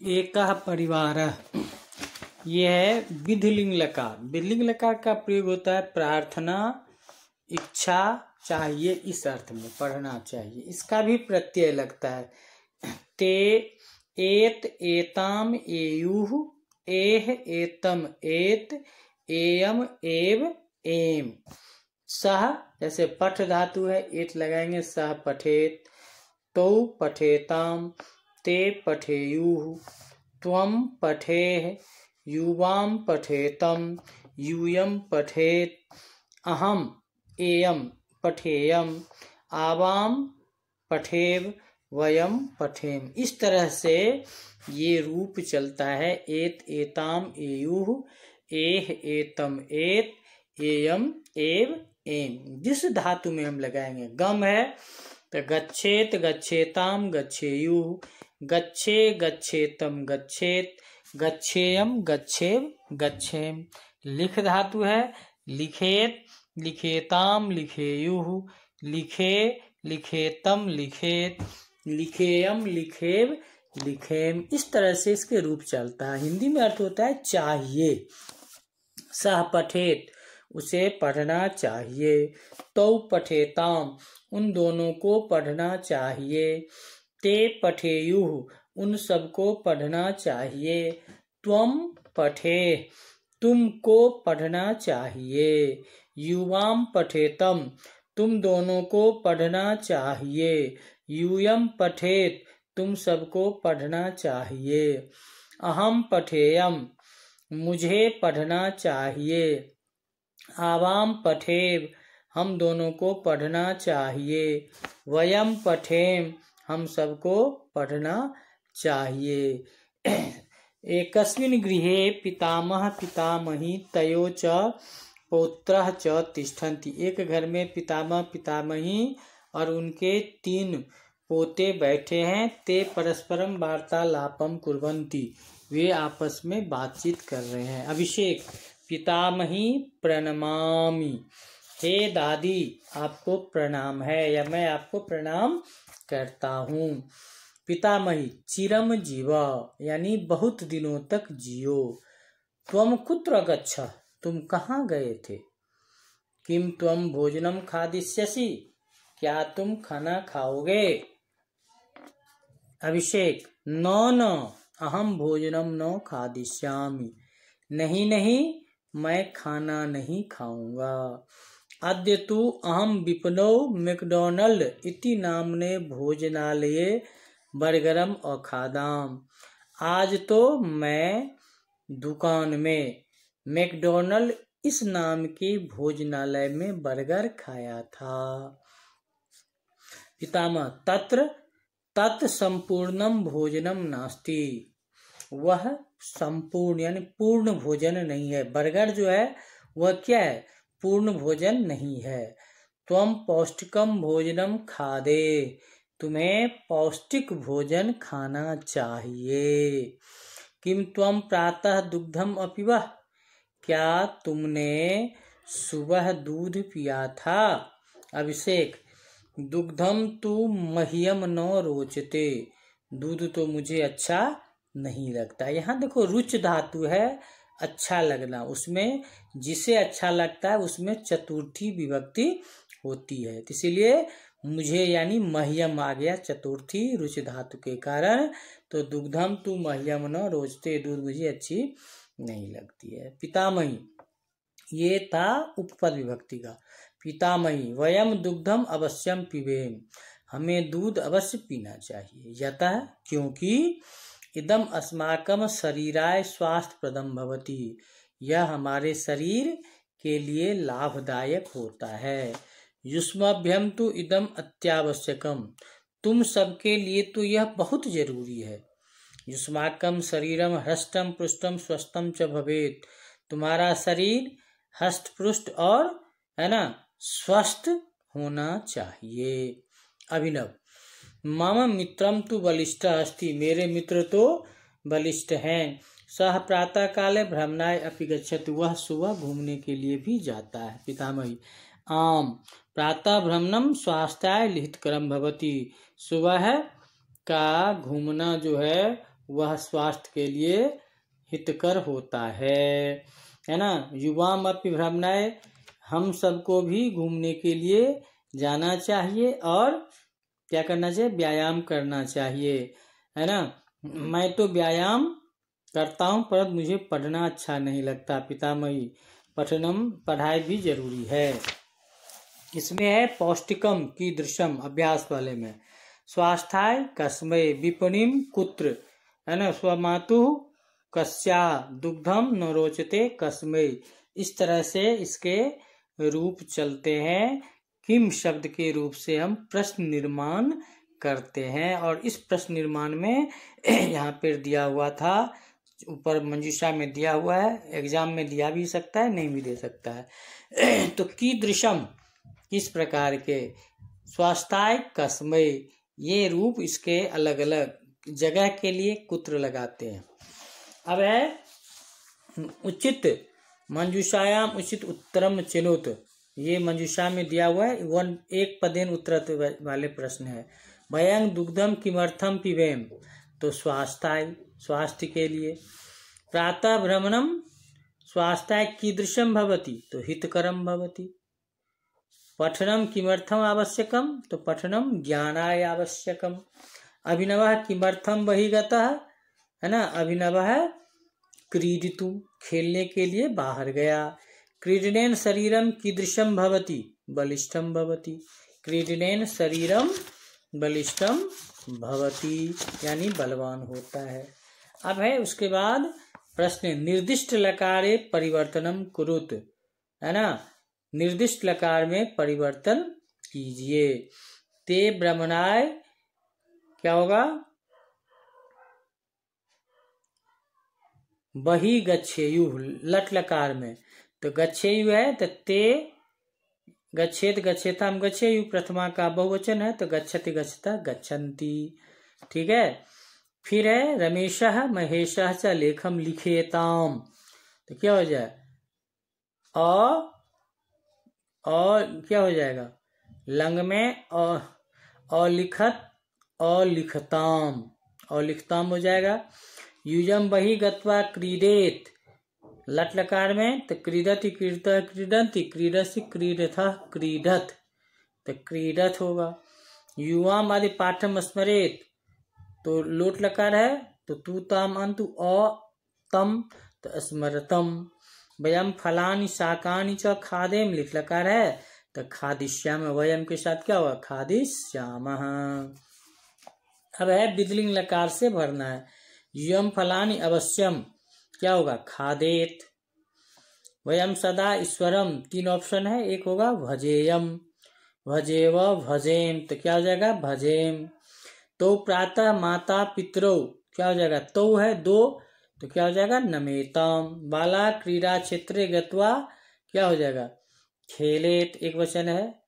एक परिवार। ये है विधिलिंग लकार विधिलिंग लकार का प्रयोग होता है प्रार्थना, इच्छा, चाहिए इस अर्थ में, पढ़ना चाहिए। इसका भी प्रत्यय लगता है। ते एत एताम एयुह एह एतम एत, एयम एव एम। सह जैसे पठ धातु है, एत लगाएँगे सह पठेत तो पठेताम। ते पठेयुः त्वम पठेः युवाम पठेतम यूयम पठेत। अहम एयम पठेयम। आवाम पठेव वयम पठेम। इस तरह से ये रूप चलता है। एत, एताम एयुह एह, एतम, एत, एयम, एव, एम। जिस धातु में हम लगाएँगे, गम है तो गच्छेत, गच्छेताम, गच्छेयु। गच्छे गच्छेतम गच्छेत, गच्छेयम गच्छेव गच्छेम। लिख धातु है, लिखेत, लिखेताम लिखेयु, लिखे, लिखेतम लिखेत, लिखेयम लिखेव, लिखेम। इस तरह से इसके रूप चलता है। हिंदी में अर्थ होता है चाहिए। सह पठेत, उसे पढ़ना चाहिए। तो पठेताम, उन दोनों को पढ़ना चाहिए। ते पठेयु, उन सबको पढ़ना चाहिए। त्वम पठे तुमको पढ़ना चाहिए। युवाम पठेतम, तुम दोनों को पढ़ना चाहिए। यूयम पठेत, तुम सबको पढ़ना चाहिए। अहम पठेयम मुझे पढ़ना चाहिए। आवाम पठेव, हम दोनों को पढ़ना चाहिए। वयम पठेम हम सबको पढ़ना चाहिए। एकस्मिन् गृहे पितामह पितामही तयो च पौत्र च तिष्ठन्ति। एक घर में पितामह पितामही और उनके तीन पोते बैठे हैं, ते परस्परम वार्तालापम कुर्वन्ति। वे आपस में बातचीत कर रहे हैं। अभिषेक, पितामही प्रणमामि। हे दादी, आपको प्रणाम है या मैं आपको प्रणाम करता हूँ। पितामही, चिरम जीव, यानी बहुत दिनों तक जियो। तुम कुत्र गच्छ? तुम कहाँ गए थे? किम तुम भोजनम खादिष्यसि? क्या तुम खाना खाओगे? अभिषेक, न न अहम भोजनम न खादिष्यामि। नहीं नहीं, मैं खाना नहीं खाऊँगा। अद्य तु अहम विपनो मैकडोनल्ड इति नामने भोजनालय बर्गरम और खादाम आज तो मैं दुकान में मैकडोनल्ड इस नाम के भोजनालय में बर्गर खाया था। पितामह, तत्र तत् संपूर्णम भोजनम नास्ति। वह संपूर्ण यानी पूर्ण भोजन नहीं है। बर्गर जो है, वह क्या है? पूर्ण भोजन नहीं है। तुम पौष्टिकम भोजनम खादे। तुम्हें पौष्टिक भोजन खाना चाहिए। किम तुम प्रातः दुग्धम अपिवा क्या तुमने सुबह दूध पिया था? अभिषेक दुग्धम तू मह्यम न रोचते। दूध तो मुझे अच्छा नहीं लगता। यहाँ देखो, रुच धातु है। अच्छा लगना, उसमें जिसे अच्छा लगता है, उसमें चतुर्थी विभक्ति होती है। तो इसीलिए मुझे यानी मह्यम आ गया चतुर्थी रुचि धातु के कारण। तो दुग्धम तू मह्यम न रोजते दूध मुझे अच्छी नहीं लगती है। पितामही, ये था उपपद विभक्ति का। पितामही, वयम दुग्धम अवश्यम पिबेम, हमें दूध अवश्य पीना चाहिए। यतः क्योंकि इदम अस्माकम शरीराय स्वास्थ्य प्रदम भवती। यह हमारे शरीर के लिए लाभदायक होता है। युष्माभ्यम तो इदम अत्यावश्यकम। तुम सबके लिए तो यह बहुत ज़रूरी है। युष्माकम शरीरम हृष्टम पृष्ठम स्वस्थम च भवेत। तुम्हारा शरीर हष्ट पृष्ठ और, है ना, स्वस्थ होना चाहिए। अभिनव। मम मित्रम तो बलिष्ठ अस्ति, मेरे मित्र तो बलिष्ठ हैं। सह प्रातः काले भ्रमणाय अपि गच्छति, वह सुबह घूमने के लिए भी जाता है। पितामही, आम, प्रातः भ्रमणम स्वास्थ्याय लिहित क्रम भवती। सुबह का घूमना जो है, वह स्वास्थ्य के लिए हितकर होता है। है ना? युवाम अपनी भ्रमणाए हम सबको भी घूमने के लिए जाना चाहिए और क्या करना चाहिए? व्यायाम करना चाहिए है ना? मैं तो व्यायाम करता हूँ पर मुझे पढ़ना अच्छा नहीं लगता पितामही। पठनम पढ़ाई भी ज़रूरी है। इसमें है पौष्टिकम की दृश्यम अभ्यास वाले में। स्वास्थ्य कस्मय विपणिम कुत्र है ना? स्वमातु कस्या दुग्धम न रोचते कस्मय इस तरह से इसके रूप चलते हैं। किम शब्द के रूप से हम प्रश्न निर्माण करते हैं और इस प्रश्न निर्माण में यहाँ पर दिया हुआ था, ऊपर मंजूषा में दिया हुआ है, एग्ज़ाम में दिया भी सकता है, नहीं भी दे सकता है। तो की दृशम किस प्रकार के? स्वास्थ्य कसमय ये रूप इसके अलग अलग जगह के लिए कुत्र लगाते हैं। अब है, उचित मंजूषायाम, उचित उत्तरम चिनुत। ये मंजूषा में दिया हुआ है। वन एक पदेन उत्तर वाले प्रश्न है। भयंग दुग्धम किमर्थम पिबेम? तो स्वास्थ्य स्वास्थ्य के लिए। प्रातः भ्रमणम स्वास्थ्य कीदृशम भवती? तो हितकरम भवती। पठनम किमर्थम आवश्यकम तो पठनम ज्ञानाय आवश्यकम अभिनव किमर्थम बहिगत? है ना? अभिनव क्रीडितु, खेलने के लिए बाहर गया। क्रीडनेन शरीरम कीदृशम भवती? बलिष्ठम भवती। क्रीडनेन शरीरम बलिष्ठम भवती। यानी बलवान होता है। अब है उसके बाद प्रश्न, निर्दिष्ट लकारे परिवर्तनम कुरुत। है ना? निर्दिष्ट लकार में परिवर्तन कीजिए। ते ब्रह्मणाय क्या होगा? बही गच्छेयु लट लकार में। तो गच्छेयु है तो ते गच्छेत गच्छेताम गच्छेयु प्रथमा का बहुवचन है तो गच्छति गच्छता, गच्छन्ति। ठीक है? फिर है, रमेश महेश च लेखम लिखेताम। तो क्या हो जाए? अ और क्या हो जाएगा? लंग में अलिखत, अलिखताम। अलिखताम हो जाएगा। युजम बही गत्वा क्रीडेत। लट लकार में तो क्रीडति क्रीडत क्रीडंती क्रीडसी क्रीडथ क्रीडत। तो क्रीडत होगा। युवा आदि पाठम स्मरेत। तो लोट लकार है तो तू ताम अंतु अ तम तो स्मरतम। वयम फलानी शाकानी च खादेम लिख लकार है तो खादिश्याम वयम के साथ क्या हुआ? खादिश्याम अब है बिदलिंग लकार से भरना है। यम फलानी अवश्यम। क्या होगा? खादेत। वयम सदा ईश्वरम तीन ऑप्शन है। एक होगा भजेयम भजेव भजेम। तो क्या हो जाएगा? भजेम। तो प्रातः माता पितरो। क्या हो जाएगा? तो है दो। तो क्या हो जाएगा? नमेतम बाला क्रीड़ा क्षेत्र गत्वा क्या हो जाएगा? खेलेत। एक वचन है।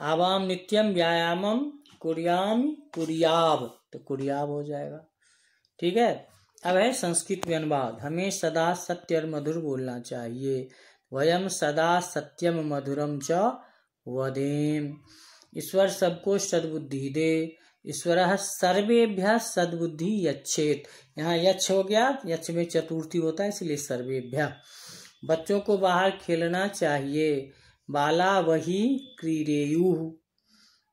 आवाम नित्यम व्यायामम कुरियाम कुरियाब तो कुरियाब हो जाएगा। ठीक है? अब है संस्कृत में अनुवाद हमें सदा सत्य और मधुर बोलना चाहिए। वयम सदा सत्यम मधुरम च वदेम। ईश्वर सबको सदबुद्धि दे। ईश्वर सर्वेभ्य सदबुद्धि यच्छेत। यहाँ यक्ष हो गया यक्ष में चतुर्थी होता है, इसलिए सर्वेभ्य। बच्चों को बाहर खेलना चाहिए। बाला वही क्रीडेयु।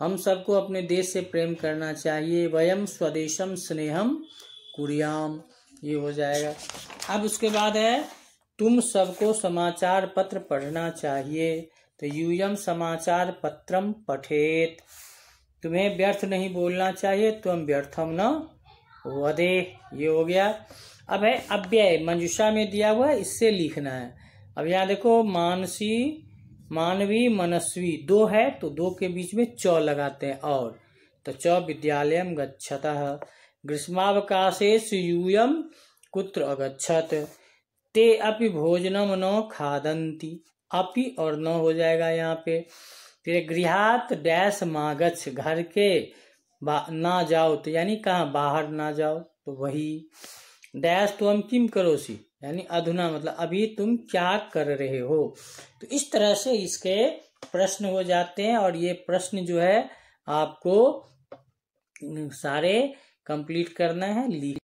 हम सबको अपने देश से प्रेम करना चाहिए। वयम स्वदेशम स्नेहम कुरियाम। ये हो जाएगा। अब उसके बाद है, तुम सबको समाचार पत्र पढ़ना चाहिए। तो यूयम समाचार पत्रम पठेत। तुम्हें व्यर्थ नहीं बोलना चाहिए, तुम व्यर्थम न वदे ये हो गया। अब है, अव्यय, मंजुषा में दिया हुआ है, इससे लिखना है। अब यहाँ देखो, मानसी, मानवी, मनस्वी, दो है तो दो के बीच में चौ लगाते हैं और। तो चौ विद्यालय गच्छत। ग्रीष्मावकाशे यूयम कुत्र अगछत ते अपि भोजनम न खादंती अपि और न हो जाएगा यहाँ पे। फिर गृहात डैश मागछ घर के ना जाओ तो यानी कहाँ बाहर ना जाओ तो वही। डैश तो हम किम करो सी यानी अधुना मतलब अभी तुम क्या कर रहे हो? तो इस तरह से इसके प्रश्न हो जाते हैं और ये प्रश्न जो है आपको सारे कंप्लीट करना है